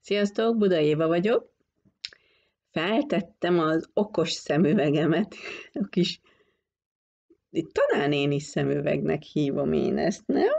Sziasztok, Buda Éva vagyok. Feltettem az okos szemüvegemet, a kis talán szemüvegnek hívom én ezt, nem?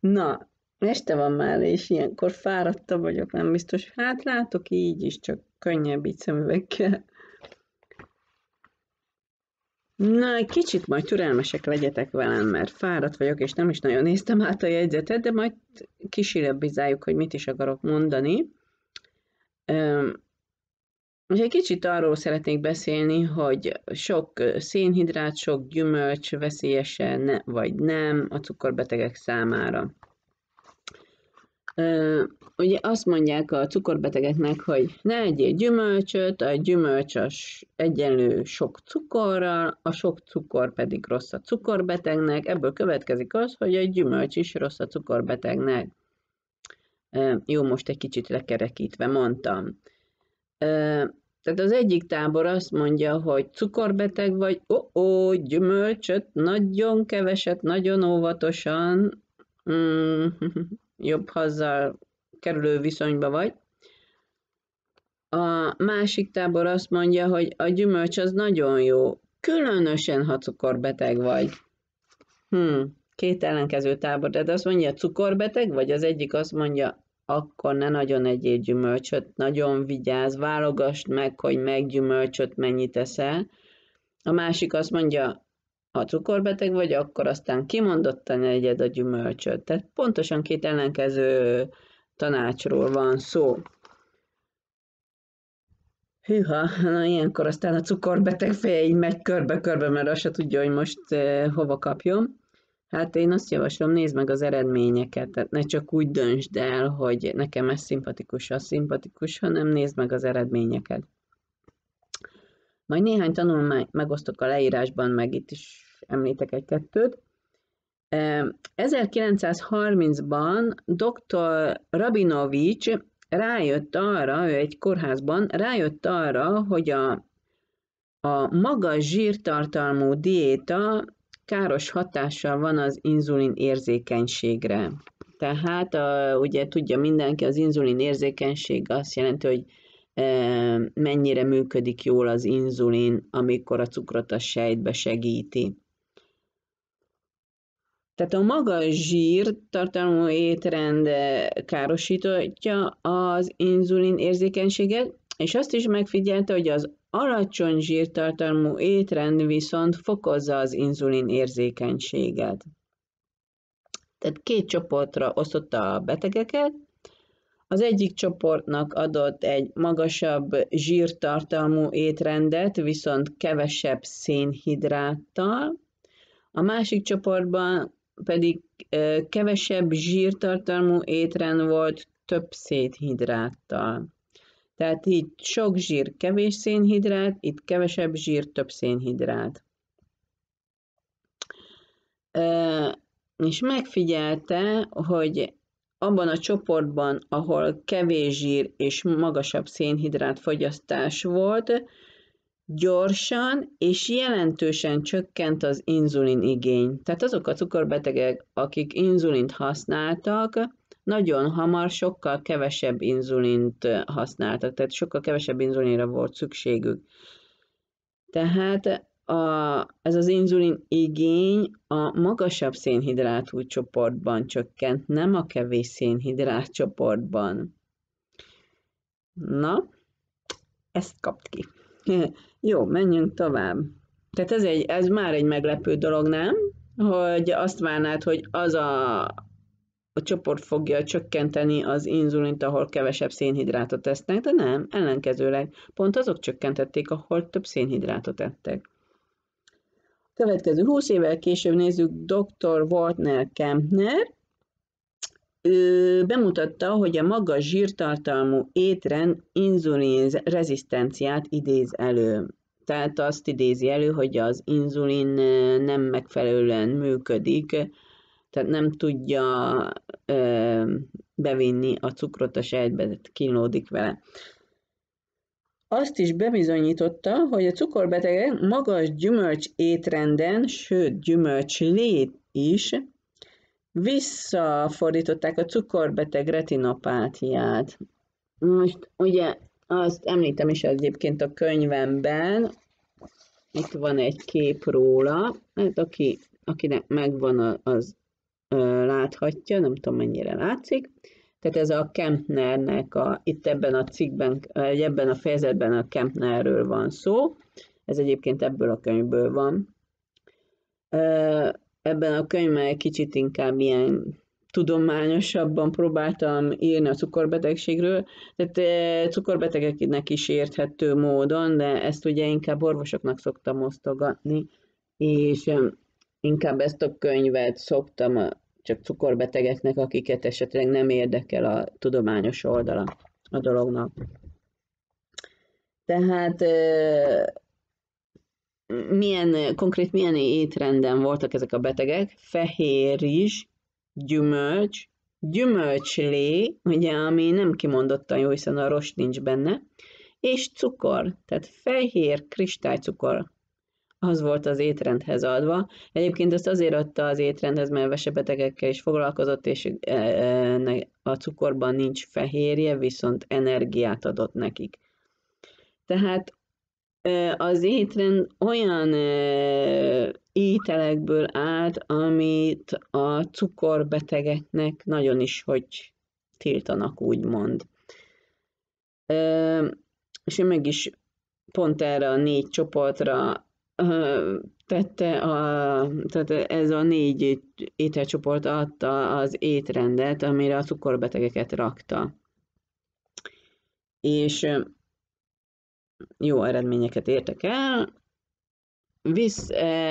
Na, este van már, és ilyenkor fáradta vagyok, nem biztos. Hát látok így is, csak könnyebb így szemüvegkel. Na, egy kicsit majd türelmesek legyetek velem, mert fáradt vagyok, és nem is nagyon néztem át a jegyzetet, de majd kisírebbizáljuk, hogy mit is akarok mondani. És egy kicsit arról szeretnék beszélni, hogy sok szénhidrát, sok gyümölcs veszélyese ne, vagy nem a cukorbetegek számára. Ugye azt mondják a cukorbetegeknek, hogy ne egyél gyümölcsöt, a gyümölcs az egyenlő sok cukorral, a sok cukor pedig rossz a cukorbetegnek, ebből következik az, hogy a gyümölcs is rossz a cukorbetegnek. Jó, most egy kicsit lekerekítve mondtam. Tehát az egyik tábor azt mondja, hogy cukorbeteg vagy, ó, ó gyümölcsöt, nagyon keveset, nagyon óvatosan, mm, jobb hazzal kerülő viszonyba vagy. A másik tábor azt mondja, hogy a gyümölcs az nagyon jó, különösen, ha cukorbeteg vagy. Hmm, két ellenkező tábor, tehát azt mondja, cukorbeteg, vagy az egyik azt mondja, akkor ne nagyon egyél gyümölcsöt, nagyon vigyázz, válogass meg, hogy meg gyümölcsöt mennyit eszel. A másik azt mondja, ha cukorbeteg vagy, akkor aztán kimondottan egyed a gyümölcsöt. Tehát pontosan két ellenkező tanácsról van szó. Hűha, na ilyenkor aztán a cukorbeteg feje így megy körbe-körbe, mert azt se tudja, hogy most eh, hova kapjon. Hát én azt javaslom, nézd meg az eredményeket, tehát ne csak úgy döntsd el, hogy nekem ez szimpatikus, az szimpatikus, hanem nézd meg az eredményeket. Majd néhány tanulmány megosztok a leírásban, meg itt is említek egy-kettőt. 1930-ban dr. Rabinovics rájött arra, ő egy kórházban rájött arra, hogy a, a magas zsírtartalmú diéta káros hatással van az inzulin érzékenységre. Tehát a, ugye tudja mindenki, az inzulin érzékenység azt jelenti, hogy e, mennyire működik jól az inzulin, amikor a cukrot a sejtbe segíti. Tehát a magas zsír tartalmú étrend károsítja az inzulin érzékenységet, és azt is megfigyelte, hogy az alacsony zsírtartalmú étrend viszont fokozza az inzulin érzékenységet. Tehát két csoportra osztotta a betegeket, az egyik csoportnak adott egy magasabb zsírtartalmú étrendet, viszont kevesebb szénhidráttal, a másik csoportban pedig kevesebb zsírtartalmú étrend volt több szénhidráttal. Tehát itt sok zsír, kevés szénhidrát, itt kevesebb zsír, több szénhidrát. És megfigyelte, hogy abban a csoportban, ahol kevés zsír és magasabb szénhidrát fogyasztás volt, gyorsan és jelentősen csökkent az inzulin igény. Tehát azok a cukorbetegek, akik inzulint használtak, nagyon hamar sokkal kevesebb inzulint használtak, tehát sokkal kevesebb inzulinra volt szükségük. Tehát a, ez az inzulin igény a magasabb szénhidrátú csoportban csökkent, nem a kevés szénhidrát csoportban. Na, ezt kapt ki. Jó, menjünk tovább. Tehát ez, egy, ez már egy meglepő dolog, nem? Hogy azt várnád, hogy az a, a csoport fogja csökkenteni az inzulint, ahol kevesebb szénhidrátot esznek, de nem, ellenkezőleg. Pont azok csökkentették, ahol több szénhidrátot ettek. Következő 20 évvel később nézzük dr. Waltner Kempner. Ő bemutatta, hogy a magas zsírtartalmú étrend inzulin rezisztenciát idéz elő. Tehát azt idézi elő, hogy az inzulin nem megfelelően működik, tehát nem tudja ö, bevinni a cukrot a sejtbe, kínlódik vele. Azt is bebizonyította, hogy a cukorbetegek magas gyümölcs étrenden, sőt gyümölcs lét is visszafordították a cukorbeteg retinopátiát. Most ugye azt említem is egyébként a könyvemben, itt van egy kép róla, hát aki, akinek megvan, az láthatja, nem tudom mennyire látszik. Tehát ez a Kempnernek, a, itt ebben a cikkben, ebben a fejezetben a Kempnerről van szó. Ez egyébként ebből a könyvből van. Ebben a könyvben egy kicsit inkább ilyen tudományosabban próbáltam írni a cukorbetegségről, tehát cukorbetegeknek is érthető módon, de ezt ugye inkább orvosoknak szoktam osztogatni, és inkább ezt a könyvet szoktam csak cukorbetegeknek, akiket esetleg nem érdekel a tudományos oldala a dolognak. Tehát milyen, konkrét milyen étrenden voltak ezek a betegek? Fehér rizs, gyümölcs, gyümölcslé, ugye, ami nem kimondottan jó, hiszen a rost nincs benne, és cukor, tehát fehér kristálycukor, az volt az étrendhez adva. Egyébként ezt azért adta az étrendhez, mert vesebetegekkel is foglalkozott, és e, e, a cukorban nincs fehérje, viszont energiát adott nekik. Tehát az étrend olyan ételekből állt, amit a cukorbetegeknek nagyon is, hogy tiltanak, úgymond. És ő meg is pont erre a négy csoportra tette, a, tehát ez a négy ételcsoport adta az étrendet, amire a cukorbetegeket rakta. És jó eredményeket értek el. Visz,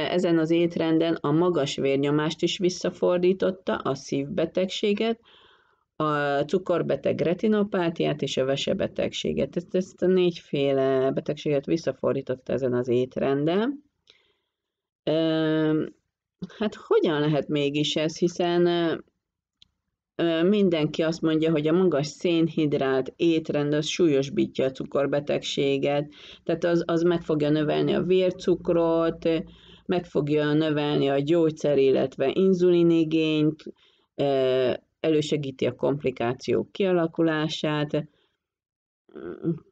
ezen az étrenden a magas vérnyomást is visszafordította, a szívbetegséget, a cukorbeteg retinopátiát és a vesebetegséget. Ezt, ezt a négyféle betegséget visszafordította ezen az étrenden. Hát hogyan lehet mégis ez, hiszen mindenki azt mondja, hogy a magas szénhidrát étrend az súlyosbítja a cukorbetegséget, tehát az, az meg fogja növelni a vércukrot, meg fogja növelni a gyógyszer, illetve inzulinigényt, elősegíti a komplikációk kialakulását,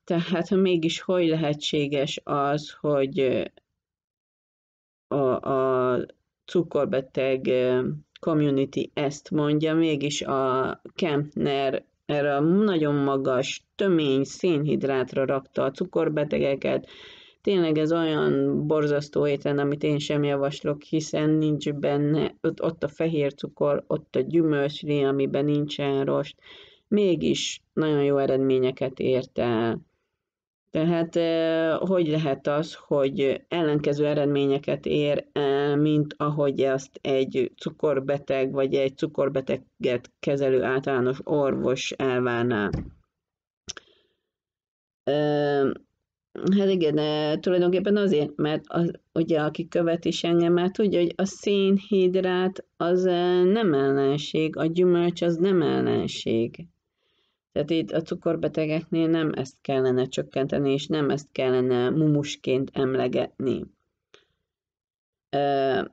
tehát mégis hogy lehetséges az, hogy a, a cukorbeteg community ezt mondja, mégis a Kempner erre a nagyon magas, tömény szénhidrátra rakta a cukorbetegeket. Tényleg ez olyan borzasztó étrend, amit én sem javaslok, hiszen nincs benne, ott, ott a fehér cukor, ott a gyümölcslé, amiben nincsen rost. Mégis nagyon jó eredményeket ért el. Tehát hogy lehet az, hogy ellenkező eredményeket ér el, mint ahogy azt egy cukorbeteg vagy egy cukorbeteget kezelő általános orvos elvárná? Hát igen, de tulajdonképpen azért, mert az, ugye aki követ is engem, mert tudja, hogy a szénhidrát az nem ellenség, a gyümölcs az nem ellenség. Tehát itt a cukorbetegeknél nem ezt kellene csökkenteni, és nem ezt kellene mumusként emlegetni. Uh,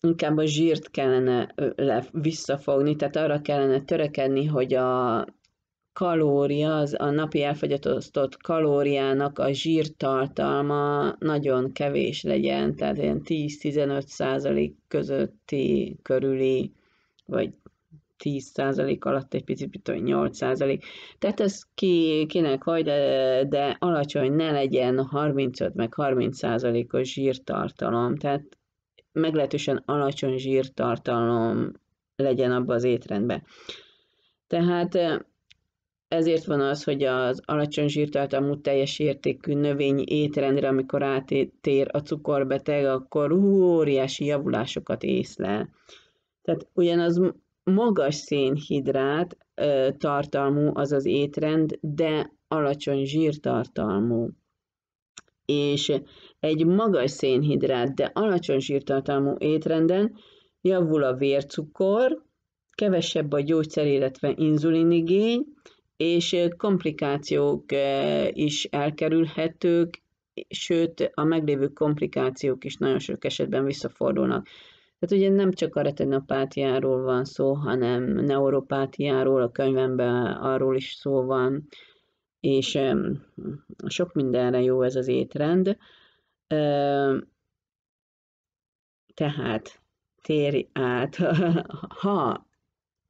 inkább a zsírt kellene le, visszafogni, tehát arra kellene törekedni, hogy a kalória, az a napi elfogyasztott kalóriának a zsírtartalma nagyon kevés legyen, tehát ilyen 10-15 százalék közötti körüli, vagy 10% alatt egy picit, 8%. Tehát ez ki, kinek hagy, de, de alacsony ne legyen 35 meg 30%-os zsírtartalom. Tehát meglehetősen alacsony zsírtartalom legyen abban az étrendben. Tehát ezért van az, hogy az alacsony zsírtartalmú teljes értékű növényi étrendre, amikor átér a cukorbeteg, akkor óriási javulásokat észlel. Tehát ugyanaz magas szénhidrát tartalmú az az étrend, de alacsony zsírtartalmú. És egy magas szénhidrát, de alacsony zsírtartalmú étrenden javul a vércukor, kevesebb a gyógyszer, illetve inzulinigény, és komplikációk is elkerülhetők, sőt a meglévő komplikációk is nagyon sok esetben visszafordulnak. Tehát ugye nem csak a retinopátiáról van szó, hanem neuropátiáról, a könyvemben arról is szó van, és sok mindenre jó ez az étrend. Tehát térj át, ha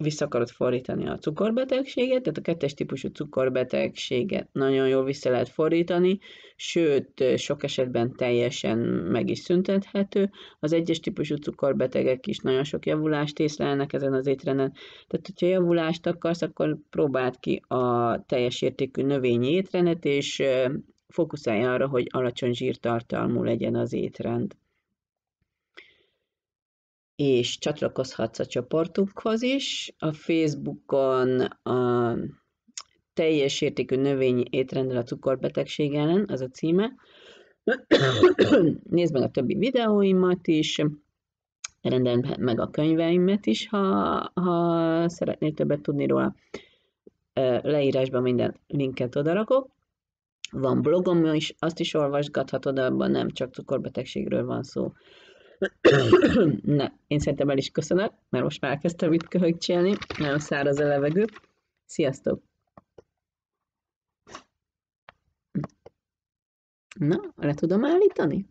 vissza akarod fordítani a cukorbetegséget, tehát a kettes típusú cukorbetegséget nagyon jól vissza lehet fordítani, sőt, sok esetben teljesen meg is szüntethető. Az egyes típusú cukorbetegek is nagyon sok javulást észlelnek ezen az étrenden. Tehát, hogyha javulást akarsz, akkor próbáld ki a teljes értékű növényi étrendet, és fókuszálj arra, hogy alacsony zsírtartalmú legyen az étrend és csatlakozhatsz a csoportunkhoz is. A Facebookon a teljes értékű növényi étrendel a cukorbetegség ellen, az a címe. Nézd meg a többi videóimat is, rendeld meg a könyveimet is, ha, ha szeretnél többet tudni róla. Leírásban minden linket odarakok. Van blogom is, azt is olvasgathatod, abban nem csak cukorbetegségről van szó. Na, én szerintem el is köszönök, mert most már elkezdtem itt köhögcsélni, nagyon száraz a levegő. Sziasztok! Na, le tudom állítani?